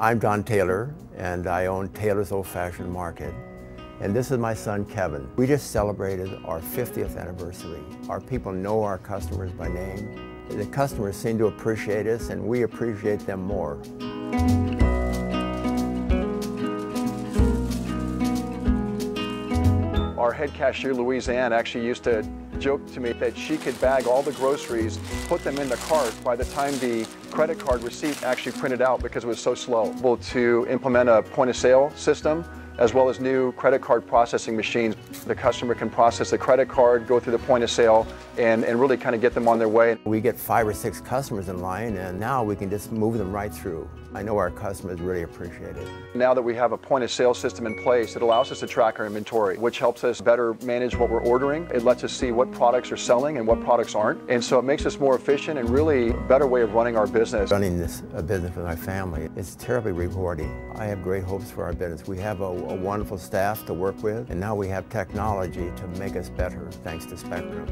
I'm Don Taylor, and I own Taylor's Old Fashioned Market. And this is my son, Kevin. We just celebrated our 50th anniversary. Our people know our customers by name. The customers seem to appreciate us, and we appreciate them more. Our head cashier, Louise Ann, actually used to joke to me that she could bag all the groceries, put them in the cart by the time the credit card receipt actually printed out because it was so slow. Able to implement a point of sale system as well as new credit card processing machines. The customer can process the credit card, go through the point of sale, and, and really kind of get them on their way. We get five or six customers in line, and now we can just move them right through. I know our customers really appreciate it. Now that we have a point of sale system in place, it allows us to track our inventory, which helps us better manage what we're ordering. It lets us see what products are selling and what products aren't. And so it makes us more efficient and really a better way of running our business. Running this business with my family is terribly rewarding. I have great hopes for our business. We have a, a wonderful staff to work with, and now we have technology to make us better thanks to Spectrum.